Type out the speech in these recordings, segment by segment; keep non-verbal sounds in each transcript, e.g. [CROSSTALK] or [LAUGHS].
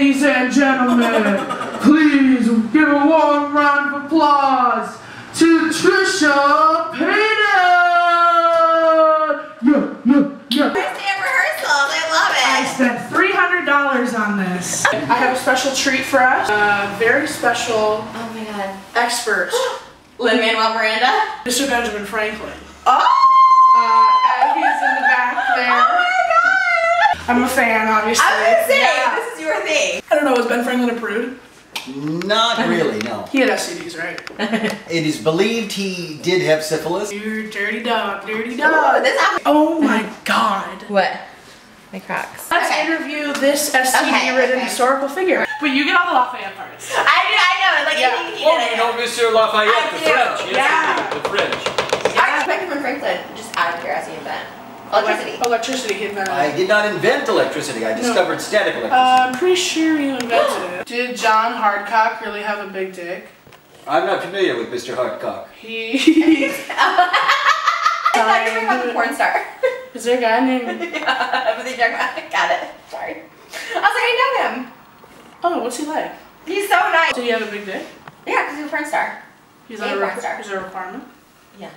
Ladies and gentlemen, please give a warm round of applause to Trisha Paytas! Yeah, yeah, yeah. First day of rehearsals. I love it. I spent $300 on this. I have a special treat for us. A very special Oh my god. expert, [GASPS] Lin Manuel Miranda. Mr. Benjamin Franklin. Oh. Uh, and he's in the back Oh there. My god. I'm a fan, obviously. I was gonna say Yeah. this is your thing. I don't know, was Ben Franklin a prude? Not [LAUGHS] really, no. He had STDs, right? [LAUGHS] It is believed he did have syphilis. You dirty dog, dirty Oh, dog. this happened. Oh my god. What? My Crocs. Let's Okay. interview this STD-ridden okay. historical figure. But you get all the Lafayette parts. I do. I know. Like Yeah. anything he Oh, did. you know Mr. Lafayette, I the do, French. Yes, yeah. The French. I Benjamin Franklin, just out of curiosity, invent electricity. Electricity, he invented I did not invent electricity. I discovered static electricity. Uh, I'm pretty sure you invented it. [GASPS] Did John Hardcock really have a big dick? I'm not familiar with Mr. Hardcock. He. [LAUGHS] [LAUGHS] I thought you were talking about the porn star. [LAUGHS] Is there a guy named. yeah, was he talking about? Got it. Sorry. I was like, I know him. Oh, what's he like? He's so nice. Did he have a big dick? Yeah, because he's a porn star. He's Yeah, a, rock requ- star. is there a requirement? Yeah.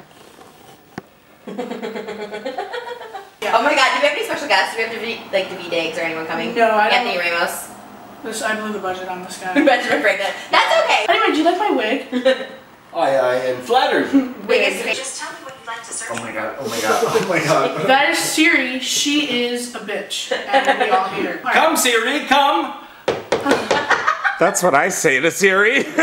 Oh my god, do we have any special guests? Do we have to be like Daveed Diggs or anyone coming? No, I don't- Anthony Ramos. This, I blew the budget on this guy. [LAUGHS] Benjamin Franklin. That's okay. anyway, do you like my wig? I, I am flattered. Biggest Just tell me what you'd like to search Oh my god, oh my god, oh my god. [LAUGHS] That is Siri. She is a bitch. And we all hate her. All right. Come, Siri, come. That's what I say to Siri. [LAUGHS]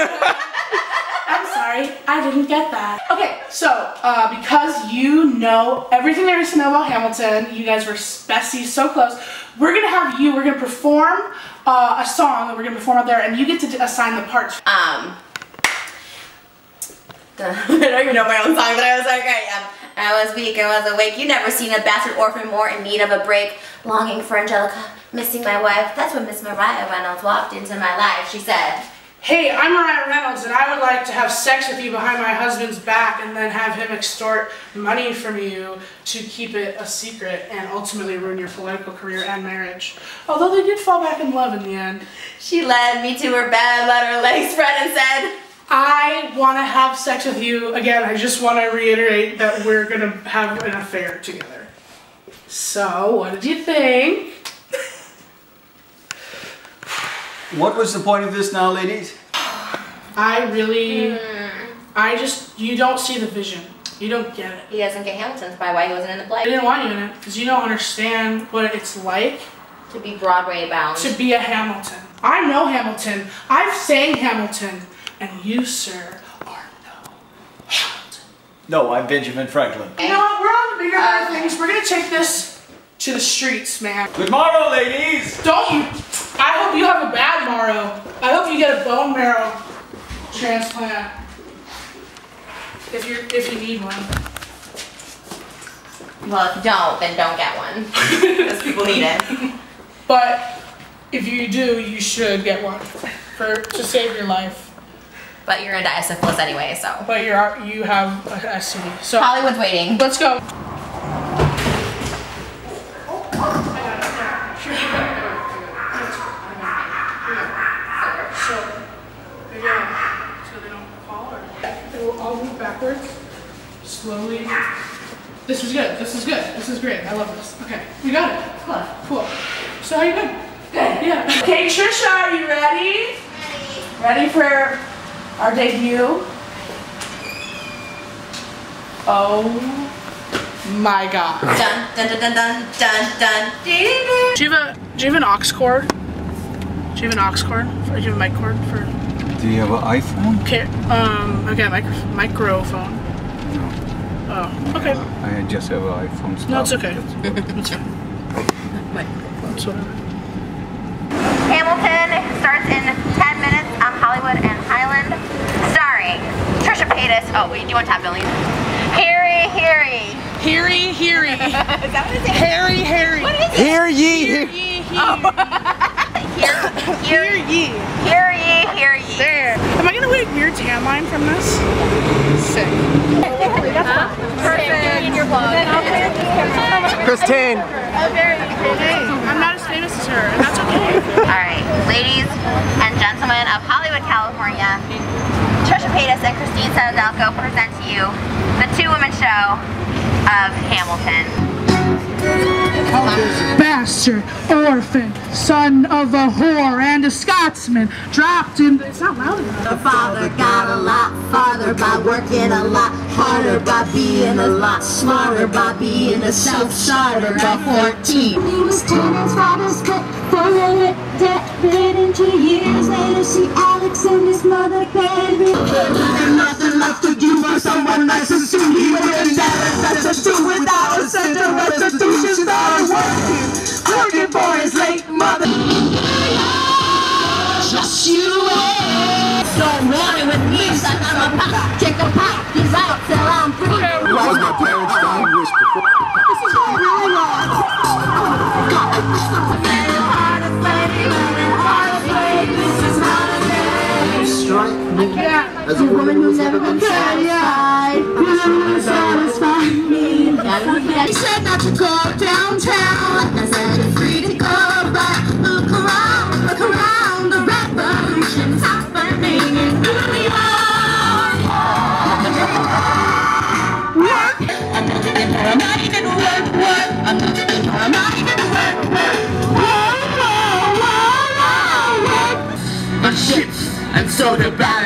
I'm sorry, I didn't get that. Okay, so uh, because you know everything there is to know about Hamilton, you guys were besties so close. We're gonna have you. We're gonna perform uh, a song that we're gonna perform out there, and you get to d- assign the parts. Um. [LAUGHS] I don't even know my own song, but I was like, right, um, I was weak, I was awake. You never seen a bastard orphan more in need of a break. Longing for Angelica, missing my wife. That's when Miss Maria Reynolds walked into my life. She said, Hey, I'm Maria Reynolds, and I would like to have sex with you behind my husband's back, and then have him extort money from you to keep it a secret, and ultimately ruin your political career and marriage. Although they did fall back in love in the end. She led me to her bed, let her legs spread, and said, I want to have sex with you again. I just want to reiterate that we're gonna have an affair together. So, what did you think? What was the point of this now, ladies? I really, I just, you don't see the vision. You don't get it. He doesn't get Hamilton's by why he wasn't in the I play. didn't want you in it because you don't understand what it's like To be Broadway bound. to be a Hamilton. I know Hamilton. I've sang Hamilton, and you, sir, are no Hamilton. No, I'm Benjamin Franklin. You know what? We're on the bigger Uh, things. We're gonna take this to the streets, man. Good morrow, ladies. Don't you? I hope you have a bad marrow. I hope you get a bone marrow transplant. If you if you need one. well, if you don't, then don't get one. [LAUGHS] Because people need it. But if you do, you should get one for to save your life. But you're gonna die of syphilis anyway, so. But you're you have a STD. So Hollywood's waiting. let's go. So, again, so they don't fall or they will all move backwards, slowly. This is good, this is good, this is great, I love this. Okay, we got it. Cool. Cool. So how you doing? Good. Yeah. Okay, Trisha, are you ready? Ready Ready for our debut? Oh my god. Dun dun dun dun dun dun dun. Do you have a do you have an aux cord? Do you have an aux cord? For, do you have a mic cord for? Do you have an iPhone? Okay. Um. Okay. Micro, microphone. No. Oh. Okay. I just have an iPhone. so No, it's okay. that's- [LAUGHS] It's fine. It's whatever. Hamilton starts in 10 minutes on Hollywood and Highland, starring Trisha Paytas. Oh wait, do you want tap billing? Harry, Harry. Harry, Harry, [LAUGHS] Is that what it is? Harry, Harry. What is it? Hear ye! Hear ye, hear. [LAUGHS] Hear, Hear hear, ye. hear ye, hear ye. There. Am I gonna get a weird tan line from this? Sick. Perfect. Your vlog. Christine! Hey, I'm not as famous as her, and that's okay. All right, ladies and gentlemen of Hollywood, California, Trisha Paytas and Christine Sydelko present to you the two-woman show of Hamilton. Bastard, orphan, son of a whore and a Scotsman, dropped in. It's not loud enough. The father got a lot farther by working a lot harder, by being a lot smarter, by being a self-starter by 14. He was 10 and father's cut for a debt ridden two years later. See Alex and his mother buried. Nothing left to do but someone nice and soon he would have never best to do without a cent of restitution. Started working, working as a woman who's never been satisfied. He said not to go downtown. I said you're free to go, but look around, look around. The revolution's happening in New York. Work. I'm not even, I'm not even work, work. I'm not even, I'm not even work, work. Work, work, work, work. On ships. And so the balance shifts. We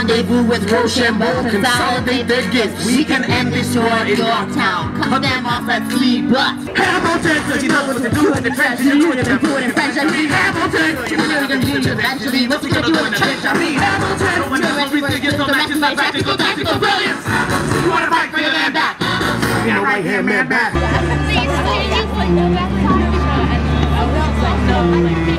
rendezvous with Rochambeau, consolidate their gifts. We can end this war in Yorktown. Cut them off at three blocks. Hamilton, cause you know what to do in the trench. You do it and do it in French. I mean Hamilton, you know you're gonna do it eventually. What's it gonna do in the trench? I mean Hamilton, when everything is so matches my practical, tactical brilliance. You wanna fight for your man back? You know, right here, man back. After a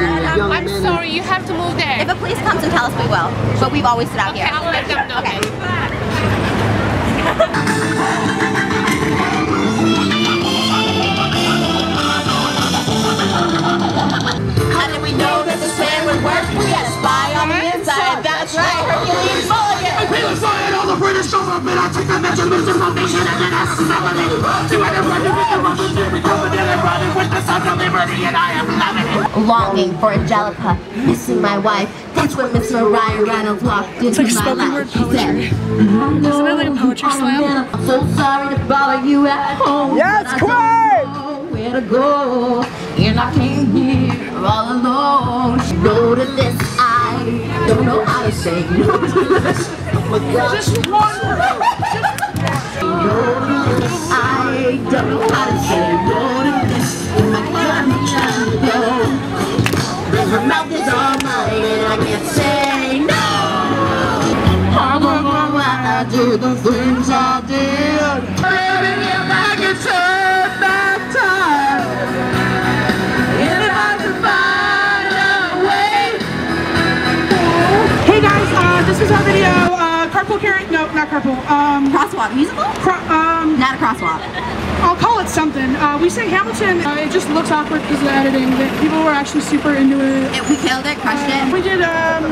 week of fighting, I'm men sorry, you have to move there. If a police comes and tells us, we will. But we've always stood out Okay, here. I'll let them know. Okay. How did we know that this plan would work? We had a spy on the inside. That's right, Hercules Mulligan. We was all the British government. I take the measurements of formation and then assembly. See what I'm running with the revolutionary company and running with the sons of liberty and I am loving it. Longing for Angelica, missing my wife. That's when Miss Maria Reynolds walked into like my spoken life. word She poetry. said, Isn't it like a poetry slam? I'm so sorry to bother you at home. Yes, but I where to go. And I came here all alone. No to this, I don't know how to say no to this. Oh my God. Just one word. No to this, I don't know how to say no not carpool. Um, Crosswalk musical? cro- um, Not a crosswalk. I'll call it something. Uh, we say Hamilton. Uh, it just looks awkward because of the editing. But people were actually super into it. It, we killed it, crushed it. We did um,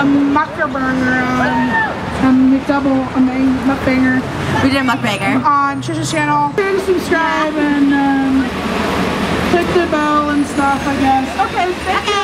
a Muckerburger, um, a McDouble, a main mukbanger We did a mukbanger. on Trisha's channel. Please subscribe and um, click the bell and stuff, I guess. Okay, thank you.